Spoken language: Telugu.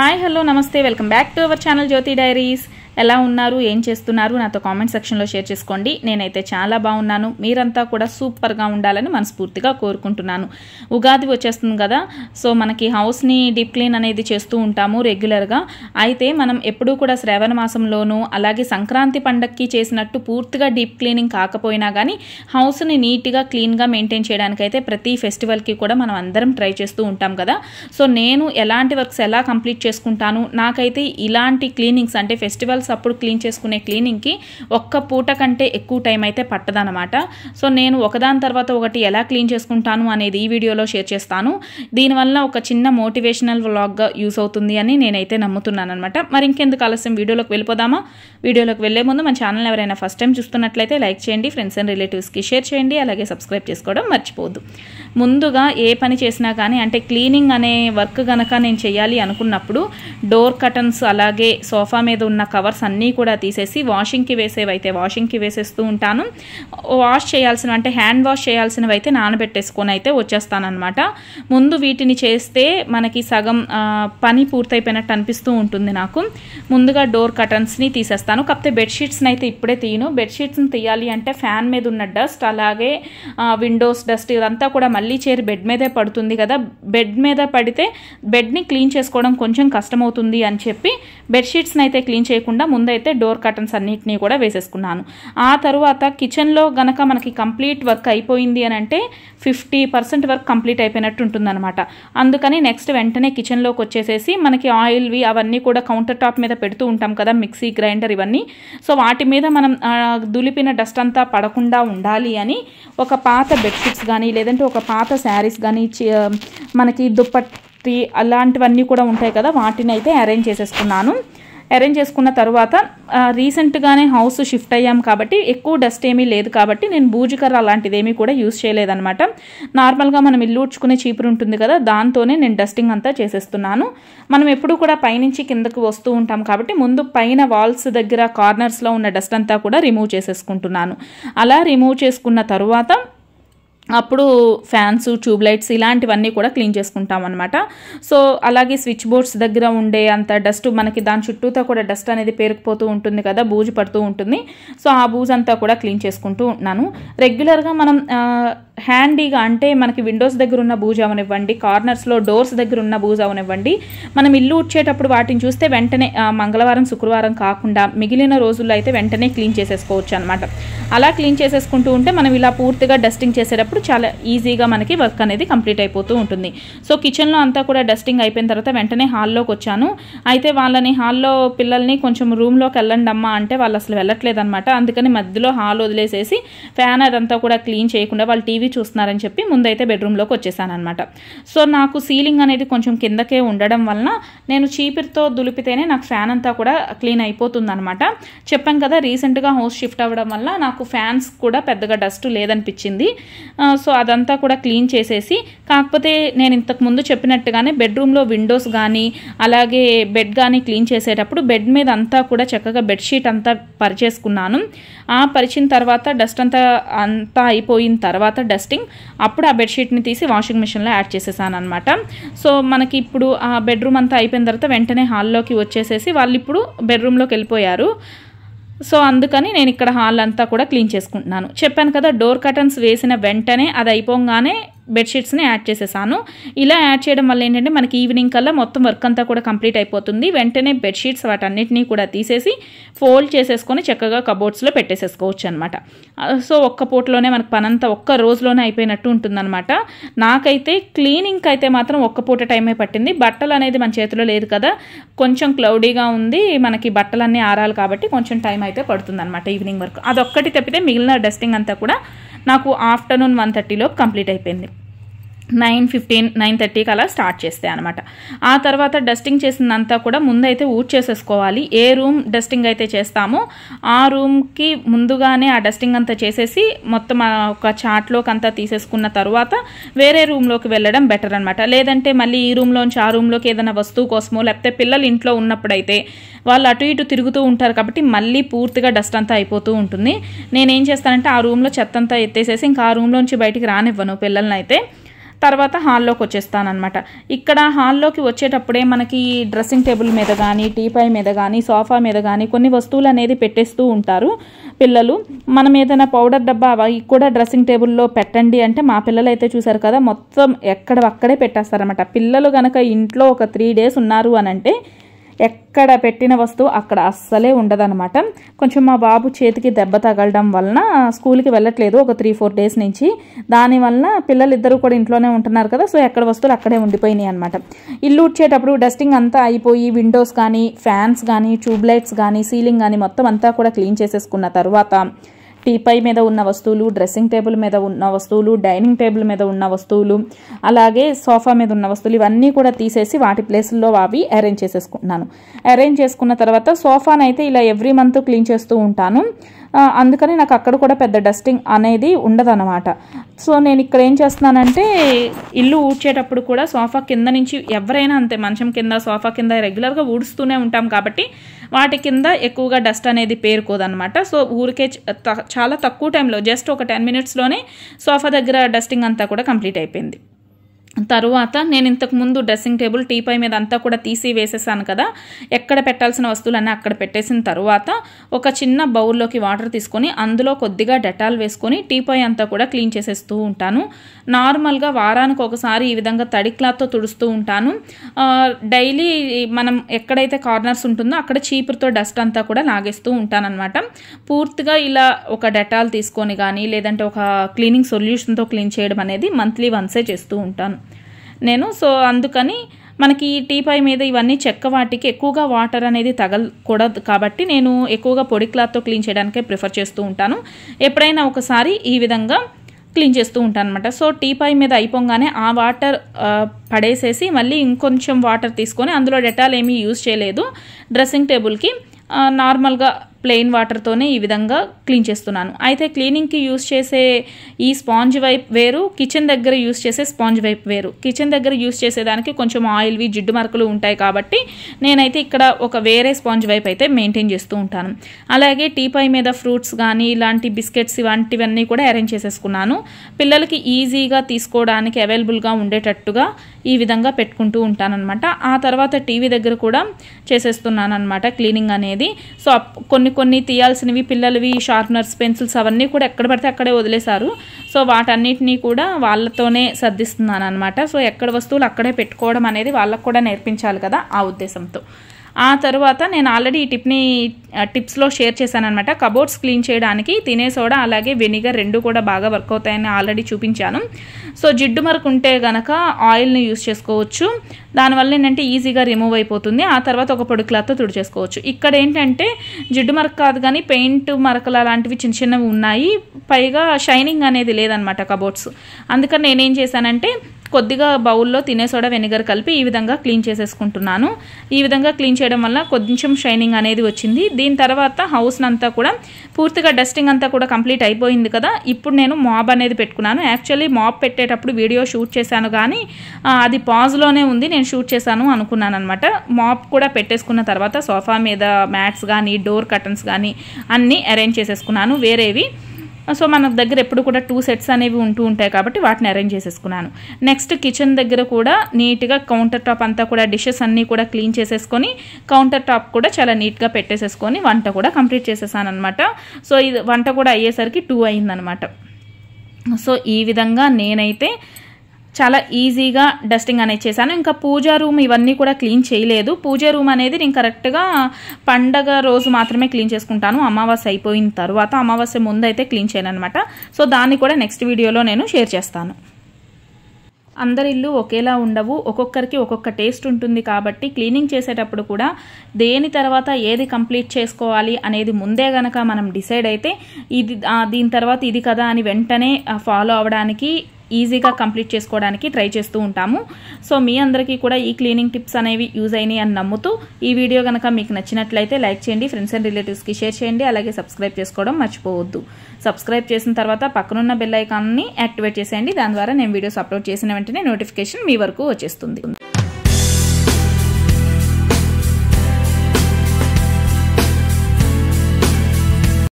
హాయ్ హలో నమస్తే welcome back to our channel Jyothi Diaries. ఎలా ఉన్నారు ఏం చేస్తున్నారు నాతో కామెంట్ సెక్షన్లో షేర్ చేసుకోండి. నేనైతే చాలా బాగున్నాను. మీరంతా కూడా సూపర్గా ఉండాలని మనస్ఫూర్తిగా కోరుకుంటున్నాను. ఉగాది వచ్చేస్తుంది కదా సో మనకి హౌస్ని డీప్ క్లీన్ అనేది చేస్తూ ఉంటాము రెగ్యులర్గా అయితే మనం ఎప్పుడూ కూడా శ్రావణ మాసంలోనూ అలాగే సంక్రాంతి పండక్కి చేసినట్టు పూర్తిగా డీప్ క్లీనింగ్ కాకపోయినా కానీ హౌస్ని నీట్గా క్లీన్గా మెయింటైన్ చేయడానికైతే ప్రతి ఫెస్టివల్కి కూడా మనం అందరం ట్రై చేస్తూ ఉంటాం కదా. సో నేను ఎలాంటి వర్క్స్ ఎలా కంప్లీట్ చేసుకుంటాను నాకైతే ఇలాంటి క్లీనింగ్స్ అంటే ఫెస్టివల్స్ అప్పుడు క్లీన్ చేసుకునే క్లీనింగ్కి ఒక్క పూట కంటే ఎక్కువ టైం అయితే పట్టదనమాట సో నేను ఒకదాని తర్వాత ఒకటి ఎలా క్లీన్ చేసుకుంటాను అనేది ఈ వీడియోలో షేర్ చేస్తాను. దీనివల్ల ఒక చిన్న మోటివేషనల్ వ్లాగ్గా యూస్ అవుతుంది అని నేనైతే నమ్ముతున్నాను అనమాట మరి ఇంకెందుకు ఆలస్యం? వీడియోలోకి వెళ్ళిపోదామా? వీడియోలోకి వెళ్ళే ముందు మన ఛానల్ ఎవరైనా ఫస్ట్ టైం చూస్తున్నట్లయితే లైక్ చేయండి ఫ్రెండ్స్ అండ్ రిలేటివ్స్కి షేర్ చేయండి అలాగే సబ్స్క్రైబ్ చేసుకోవడం మర్చిపోవద్దు. ముందుగా ఏ పని చేసినా కానీ అంటే క్లీనింగ్ అనే వర్క్ కనుక నేను చేయాలి అనుకున్నప్పుడు డోర్ కటన్స్ అలాగే సోఫా మీద ఉన్న కవర్స్ అన్నీ కూడా తీసేసి వాషింగ్కి వేసేవైతే వాషింగ్కి వేసేస్తూ ఉంటాను. వాష్ చేయాల్సిన అంటే హ్యాండ్ వాష్ చేయాల్సినవి అయితే నానబెట్టేసుకొని అయితే వచ్చేస్తానమాట ముందు వీటిని చేస్తే మనకి సగం పని పూర్తయిపోయినట్టు అనిపిస్తూ ఉంటుంది నాకు. ముందుగా డోర్ కటన్స్ని తీసేస్తాను. కాకపోతే బెడ్షీట్స్ని అయితే ఇప్పుడే తీయను. బెడ్షీట్స్ని తీయాలి అంటే ఫ్యాన్ మీద ఉన్న డస్ట్ అలాగే విండోస్ డస్ట్ ఇదంతా కూడా మళ్ళీ చేరి బెడ్ మీదే పడుతుంది కదా. బెడ్ మీద పడితే బెడ్ని క్లీన్ చేసుకోవడం కొంచెం కష్టమవుతుంది అని చెప్పి బెడ్షీట్స్ని అయితే క్లీన్ చేయకుండా ముందైతే డోర్ కర్టన్స్ అన్నిటినీ కూడా వేసేసుకున్నాను. ఆ తర్వాత కిచెన్లో గనక మనకి కంప్లీట్ వర్క్ అయిపోయింది అని అంటే ఫిఫ్టీ పర్సెంట్ వర్క్ కంప్లీట్ అయిపోయినట్టు ఉంటుందన్నమాట. అందుకని నెక్స్ట్ వెంటనే కిచెన్లోకి వచ్చేసేసి మనకి ఆయిల్వి అవన్నీ కూడా కౌంటర్ టాప్ మీద పెడుతూ ఉంటాం కదా మిక్సీ గ్రైండర్ ఇవన్నీ. సో వాటి మీద మనం దులిపిన డస్ట్ అంతా పడకుండా ఉండాలి అని ఒక పాత బెడ్షీట్స్ కానీ లేదంటే ఒక పాత శారీస్ కానీ మనకి దుప్పటి అలాంటివన్నీ కూడా ఉంటాయి కదా వాటిని అయితే అరేంజ్ చేసేసుకున్నాను. అరేంజ్ చేసుకున్న తర్వాత రీసెంట్గానే హౌస్ షిఫ్ట్ అయ్యాం కాబట్టి ఎక్కువ డస్ట్ ఏమీ లేదు కాబట్టి నేను బూజుకర్ర అలాంటిది ఏమీ కూడా యూస్ చేయలేదన్నమాట. నార్మల్గా మనం ఇల్లు ఊడ్చుకునే చీపురు ఉంటుంది కదా దాంతోనే నేను డస్టింగ్ అంతా చేసేస్తున్నాను. మనం ఎప్పుడు కూడా పైనుంచి కిందకు వస్తూ ఉంటాం కాబట్టి ముందు పైన వాల్స్ దగ్గర కార్నర్స్లో ఉన్న డస్ట్ అంతా కూడా రిమూవ్ చేసేసుకుంటున్నాను. అలా రిమూవ్ చేసుకున్న తరువాత అప్పుడు ఫ్యాన్స్ ట్యూబ్ లైట్స్ ఇలాంటివన్నీ కూడా క్లీన్ చేసుకుంటాం అనమాట సో అలాగే స్విచ్ బోర్డ్స్ దగ్గర ఉండే అంత డస్ట్ మనకి దాని చుట్టూతో కూడా డస్ట్ అనేది పేరుకుపోతూ ఉంటుంది కదా బూజు పడుతూ ఉంటుంది. సో ఆ బూజు అంతా కూడా క్లీన్ చేసుకుంటూ ఉన్నాను. రెగ్యులర్గా మనం హ్యాండీగా అంటే మనకి విండోస్ దగ్గర ఉన్న బూజు అవనివ్వండి కార్నర్స్లో డోర్స్ దగ్గర ఉన్న బూజు అవనివ్వండి మనం ఇల్లు ఉడ్చేటప్పుడు వాటిని చూస్తే వెంటనే మంగళవారం శుక్రవారం కాకుండా మిగిలిన రోజుల్లో అయితే వెంటనే క్లీన్ చేసేసుకోవచ్చు అనమాట అలా క్లీన్ చేసేసుకుంటూ ఉంటే మనం ఇలా పూర్తిగా డస్టింగ్ చేసేటప్పుడు చాలా ఈజీగా మనకి వర్క్ అనేది కంప్లీట్ అయిపోతూ ఉంటుంది. సో కిచెన్లో అంతా కూడా డస్టింగ్ అయిపోయిన తర్వాత వెంటనే హాల్లోకి వచ్చాను. అయితే వాళ్ళని హాల్లో పిల్లల్ని కొంచెం రూమ్లోకి వెళ్ళండి అమ్మా అంటే వాళ్ళు అసలు వెళ్ళట్లేదు అనమాట అందుకని మధ్యలో హాల్ వదిలేసేసి ఫ్యాన్ అదంతా కూడా క్లీన్ చేయకుండా వాళ్ళు టీవీ చూస్తున్నారని చెప్పి ముందైతే బెడ్రూమ్లోకి వచ్చేసాను అనమాట సో నాకు సీలింగ్ అనేది కొంచెం కిందకే ఉండడం వలన నేను చీపిరితో దులిపితేనే నాకు ఫ్యాన్ అంతా కూడా క్లీన్ అయిపోతుంది అనమాట చెప్పాం కదా రీసెంట్గా హౌస్ షిఫ్ట్ అవ్వడం వల్ల నాకు ఫ్యాన్స్ కూడా పెద్దగా డస్ట్ లేదనిపించింది. సో అదంతా కూడా క్లీన్ చేసేసి కాకపోతే నేను ఇంతకు ముందు చెప్పినట్టుగానే బెడ్రూమ్లో విండోస్ కానీ అలాగే బెడ్ కానీ క్లీన్ చేసేటప్పుడు బెడ్ మీద అంతా కూడా చక్కగా బెడ్షీట్ అంతా పరిచేసుకున్నాను. ఆ పరిచిన తర్వాత డస్ట్ అంతా అంతా అయిపోయిన తర్వాత డస్ట్ డస్టింగ్ అప్పుడు ఆ బెడ్షీట్ని తీసి వాషింగ్ మిషన్లో యాడ్ చేసేసాను అనమాట సో మనకి ఇప్పుడు ఆ బెడ్రూమ్ అంతా అయిపోయిన తర్వాత వెంటనే హాల్లోకి వచ్చేసేసి వాళ్ళు ఇప్పుడు బెడ్రూమ్లోకి వెళ్ళిపోయారు. సో అందుకని నేను ఇక్కడ హాల్ అంతా కూడా క్లీన్ చేసుకుంటున్నాను. చెప్పాను కదా డోర్ కర్టన్స్ వేసిన వెంటనే అది అయిపోగానే బెడ్షీట్స్ని యాడ్ చేసేసాను. ఇలా యాడ్ చేయడం వల్ల ఏంటంటే మనకి ఈవినింగ్ కల్లా మొత్తం వర్క్ అంతా కూడా కంప్లీట్ అయిపోతుంది. వెంటనే బెడ్షీట్స్ వాటన్నిటినీ కూడా తీసేసి ఫోల్డ్ చేసేసుకొని చక్కగా కబోర్డ్స్లో పెట్టేసేసుకోవచ్చు అనమాట సో ఒక్క పూటలోనే మనకి పనంతా ఒక్క రోజులోనే అయిపోయినట్టు ఉంటుందన్నమాట. నాకైతే క్లీనింగ్కి అయితే మాత్రం ఒక్క పూట టైమే పట్టింది. బట్టలు అనేది మన చేతిలో లేదు కదా. కొంచెం క్లౌడీగా ఉంది. మనకి బట్టలన్నీ ఆరాలి కాబట్టి కొంచెం టైం అయితే పడుతుంది అనమాట ఈవినింగ్ వరకు. అదొక్కటి తప్పితే మిగిలిన డస్టింగ్ అంతా కూడా నాకు ఆఫ్టర్నూన్ వన్ థర్టీలోపు కంప్లీట్ అయిపోయింది. నైన్ ఫిఫ్టీన్ నైన్ థర్టీకి అలా స్టార్ట్ చేస్తే అనమాట ఆ తర్వాత డస్టింగ్ చేసిందంతా కూడా ముందైతే ఊడ్ చేసేసుకోవాలి ఏ రూమ్ డస్టింగ్ అయితే చేస్తామో ఆ రూమ్కి ముందుగానే ఆ డస్టింగ్ అంతా చేసేసి మొత్తం ఆ ఒక చాట్లోకి అంతా తీసేసుకున్న తర్వాత వేరే రూమ్లోకి వెళ్ళడం బెటర్ అనమాట లేదంటే మళ్ళీ ఈ రూమ్లోంచి ఆ రూమ్లోకి ఏదైనా వస్తువు కోసమో లేకపోతే పిల్లలు ఇంట్లో ఉన్నప్పుడైతే వాళ్ళు అటు ఇటు తిరుగుతూ ఉంటారు కాబట్టి మళ్ళీ పూర్తిగా డస్ట్ అంతా అయిపోతూ ఉంటుంది. నేనేం చేస్తానంటే ఆ రూమ్లో చెత్త అంతా ఎత్తేసేసి ఇంకా ఆ రూమ్లోంచి బయటికి రానివ్వను పిల్లల్ని అయితే తర్వాత హాల్లోకి వచ్చేస్తానమాట ఇక్కడ హాల్లోకి వచ్చేటప్పుడే మనకి డ్రెస్సింగ్ టేబుల్ మీద కానీ టీపై మీద కానీ సోఫా మీద కానీ కొన్ని వస్తువులు అనేది పెట్టేస్తూ ఉంటారు పిల్లలు. మనం ఏదైనా పౌడర్ డబ్బా అవి కూడా డ్రెస్సింగ్ టేబుల్లో పెట్టండి అంటే మా పిల్లలు అయితే చూసారు కదా మొత్తం ఎక్కడ అక్కడే పెట్టేస్తారనమాట పిల్లలు కనుక ఇంట్లో ఒక త్రీ డేస్ ఉన్నారు అని అంటే ఎక్కడ పెట్టిన వస్తువు అక్కడ అస్సలే ఉండదన్నమాట. కొంచెం మా బాబు చేతికి దెబ్బ తగలడం వలన స్కూల్కి వెళ్ళట్లేదు ఒక త్రీ ఫోర్ డేస్ నుంచి. దానివల్ల పిల్లలు ఇద్దరు కూడా ఇంట్లోనే ఉంటున్నారు కదా సో ఎక్కడ వస్తువులు అక్కడే ఉండిపోయినాయి అనమాట ఇల్లు ఉడ్చేటప్పుడు డస్టింగ్ అంతా అయిపోయి విండోస్ కానీ ఫ్యాన్స్ కానీ ట్యూబ్ లైట్స్ కానీ సీలింగ్ కానీ మొత్తం అంతా కూడా క్లీన్ చేసేసుకున్న తర్వాత టీపై మీద ఉన్న వస్తువులు డ్రెస్సింగ్ టేబుల్ మీద ఉన్న వస్తువులు డైనింగ్ టేబుల్ మీద ఉన్న వస్తువులు అలాగే సోఫా మీద ఉన్న వస్తువులు ఇవన్నీ కూడా తీసేసి వాటి ప్లేసుల్లో అవి అరేంజ్ చేసేసుకుంటున్నాను. అరేంజ్ చేసుకున్న తర్వాత సోఫానైతే అయితే ఇలా ఎవ్రీ మంత్ క్లీన్ చేస్తూ ఉంటాను. అందుకని నాకు అక్కడ కూడా పెద్ద డస్టింగ్ అనేది ఉండదన్నమాట. సో నేను ఇక్కడ ఏం చేస్తున్నానంటే ఇల్లు ఊడ్చేటప్పుడు కూడా సోఫా కింద నుంచి ఎవరైనా అంతే మంచం కింద సోఫా కింద రెగ్యులర్గా ఊడుస్తూనే ఉంటాం కాబట్టి వాటి కింద ఎక్కువగా డస్ట్ అనేది పేరుకోదన్నమాట. సో ఊరికే త- చాలా తక్కువ టైంలో జస్ట్ ఒక టెన్ మినిట్స్లోనే సోఫా దగ్గర డస్టింగ్ అంతా కూడా కంప్లీట్ అయిపోయింది. తరువాత నేను ఇంతకు ముందు డ్రెస్సింగ్ టేబుల్ టీపై మీద అంతా కూడా తీసి వేసేసాను కదా ఎక్కడ పెట్టాల్సిన వస్తువులన్నీ అక్కడ పెట్టేసిన తర్వాత ఒక చిన్న బౌల్లోకి వాటర్ తీసుకొని అందులో కొద్దిగా డెటాల్ వేసుకొని టీపై అంతా కూడా క్లీన్ చేసేస్తూ ఉంటాను. నార్మల్గా వారానికి ఒకసారి ఈ విధంగా తడి క్లాత్తో తుడుస్తూ ఉంటాను. డైలీ మనం ఎక్కడైతే కార్నర్స్ ఉంటుందో అక్కడ చీపురుతో డస్ట్ అంతా కూడా లాగేస్తూ ఉంటానన్నమాట. పూర్తిగా ఇలా ఒక డెటాల్ తీసుకొని కానీ లేదంటే ఒక క్లీనింగ్ సొల్యూషన్తో క్లీన్ చేయడం అనేది మంత్లీ వన్సే చేస్తూ ఉంటాను. నేను. సో అందుకని మనకి ఈ టీపై మీద ఇవన్నీ చెక్క వాటికి ఎక్కువగా వాటర్ అనేది తగలకూడదు కాబట్టి నేను ఎక్కువగా పొడి క్లాత్తో క్లీన్ చేయడానికే ప్రిఫర్ చేస్తూ ఉంటాను. ఎప్పుడైనా ఒకసారి ఈ విధంగా క్లీన్ చేస్తూ ఉంటాను అనమాట సో టీపై మీద అయిపోగానే ఆ వాటర్ పడేసేసి మళ్ళీ ఇంకొంచెం వాటర్ తీసుకొని అందులో డెటాల్ ఏమీ యూజ్ చేయలేదు. డ్రెస్సింగ్ టేబుల్కి నార్మల్గా ప్లెయిన్ వాటర్తోనే ఈ విధంగా క్లీన్ చేస్తున్నాను. అయితే క్లీనింగ్కి యూస్ చేసే ఈ స్పాంజ్ వైప్ వేరు కిచెన్ దగ్గర యూస్ చేసే స్పాంజ్ వైప్ వేరు. కిచెన్ దగ్గర యూస్ చేసేదానికి కొంచెం ఆయిల్వి జిడ్డు మరకలు ఉంటాయి కాబట్టి నేనైతే ఇక్కడ ఒక వేరే స్పాంజ్ వైప్ అయితే మెయింటైన్ చేస్తూ ఉంటాను. అలాగే టీపై మీద ఫ్రూట్స్ కానీ ఇలాంటి బిస్కెట్స్ ఇలాంటివన్నీ కూడా అరేంజ్ చేసేసుకున్నాను. పిల్లలకి ఈజీగా తీసుకోవడానికి అవైలబుల్గా ఉండేటట్టుగా ఈ విధంగా పెట్టుకుంటూ ఉంటానన్నమాట. ఆ తర్వాత టీవీ దగ్గర కూడా చేసేస్తున్నాను అనమాట క్లీనింగ్ అనేది. సో కొన్ని కొన్ని కొన్ని తీయాల్సినవి పిల్లలవి షార్ప్నర్స్ పెన్సిల్స్ అవన్నీ కూడా ఎక్కడ పడితే అక్కడే వదిలేశారు. సో వాటన్నిటినీ కూడా వాళ్ళతోనే సర్దిస్తున్నాను అనమాట సో ఎక్కడ వస్తువులు అక్కడే పెట్టుకోవడం అనేది వాళ్ళకు కూడా నేర్పించాలి కదా ఆ ఉద్దేశంతో. ఆ తర్వాత నేను ఆల్రెడీ ఈ టిప్ని టిప్స్లో షేర్ చేశాను అనమాట కబోర్డ్స్ క్లీన్ చేయడానికి తినే సోడా అలాగే వెనిగర్ రెండు కూడా బాగా వర్క్ అవుతాయని ఆల్రెడీ చూపించాను. సో జిడ్డు మరకు ఉంటే గనక ఆయిల్ని యూస్ చేసుకోవచ్చు. దానివల్ల ఏంటంటే ఈజీగా రిమూవ్ అయిపోతుంది. ఆ తర్వాత ఒక పొడి క్లాత్తో తుడిచేసుకోవచ్చు. ఇక్కడ ఏంటంటే జిడ్డు మరక కాదు కానీ పెయింట్ మరకలు అలాంటివి చిన్న చిన్నవి ఉన్నాయి. పైగా షైనింగ్ అనేది లేదనమాట కబోర్డ్స్. అందుకని నేనేం చేశానంటే కొద్దిగా బౌల్లో తినే సోడా వెనిగర్ కలిపి ఈ విధంగా క్లీన్ చేసేసుకుంటున్నాను. ఈ విధంగా క్లీన్ చేయడం వల్ల కొంచెం షైనింగ్ అనేది వచ్చింది. దీని తర్వాత హౌస్ అంతా కూడా పూర్తిగా డస్టింగ్ అంతా కూడా కంప్లీట్ అయిపోయింది కదా. ఇప్పుడు నేను మాబ్ అనేది పెట్టుకున్నాను. యాక్చువల్లీ మాబ్ పెట్టేటప్పుడు వీడియో షూట్ చేశాను కానీ అది పాజ్లోనే ఉంది. నేను షూట్ చేశాను అనుకున్నాను అనమాట మాప్ కూడా పెట్టేసుకున్న తర్వాత సోఫా మీద మ్యాట్స్ కానీ డోర్ కర్టన్స్ కానీ అన్నీ అరేంజ్ చేసేసుకున్నాను. వేరేవి Uh, సో మన దగ్గర ఎప్పుడు కూడా టూ సెట్స్ అనేవి ఉంటూ ఉంటాయి కాబట్టి వాటిని అరేంజ్ చేసేసుకున్నాను. నెక్స్ట్ కిచెన్ దగ్గర కూడా నీట్గా కౌంటర్ టాప్ అంతా కూడా డిషెస్ అన్నీ కూడా క్లీన్ చేసేసుకొని కౌంటర్ టాప్ కూడా చాలా నీట్గా పెట్టేసేసుకొని వంట కూడా కంప్లీట్ చేసేసాను అనమాట సో ఇది వంట కూడా అయ్యేసరికి టూ అయిందనమాట సో ఈ విధంగా నేనైతే చాలా ఈజీగా డస్టింగ్ అనేది చేశాను. ఇంకా పూజా రూమ్ ఇవన్నీ కూడా క్లీన్ చేయలేదు. పూజా రూమ్ అనేది నేను కరెక్ట్గా పండగ రోజు మాత్రమే క్లీన్ చేసుకుంటాను. అమావాస్య అయిపోయిన తర్వాత అమావాస్య ముందు అయితే క్లీన్ చేయను అనమాట సో దాన్ని కూడా నెక్స్ట్ వీడియోలో నేను షేర్ చేస్తాను. అందరి ఇల్లు ఒకేలా ఉండవు. ఒక్కొక్కరికి ఒక్కొక్క టేస్ట్ ఉంటుంది కాబట్టి క్లీనింగ్ చేసేటప్పుడు కూడా దేని తర్వాత ఏది కంప్లీట్ చేసుకోవాలి అనేది ముందే గనక మనం డిసైడ్ అయితే ఇది దీని తర్వాత ఇది కదా అని వెంటనే ఫాలో అవ్వడానికి ఈజీగా కంప్లీట్ చేసుకోవడానికి ట్రై చేస్తూ ఉంటాము. సో మీ అందరికీ కూడా ఈ క్లీనింగ్ టిప్స్ అనేవి యూజ్ అయినాయి అని నమ్ముతూ ఈ వీడియో కనుక మీకు నచ్చినట్లయితే లైక్ చేయండి ఫ్రెండ్స్ అండ్ రిలేటివ్స్కి షేర్ చేయండి అలాగే సబ్స్క్రైబ్ చేసుకోవడం మర్చిపోవద్దు. సబ్స్క్రైబ్ చేసిన తర్వాత పక్కనున్న బెల్ ఐకాన్ని యాక్టివేట్ చేసేయండి. దాని ద్వారా నేను వీడియోస్ అప్లోడ్ చేసిన వెంటనే నోటిఫికేషన్ మీ వరకు వచ్చేస్తుంది.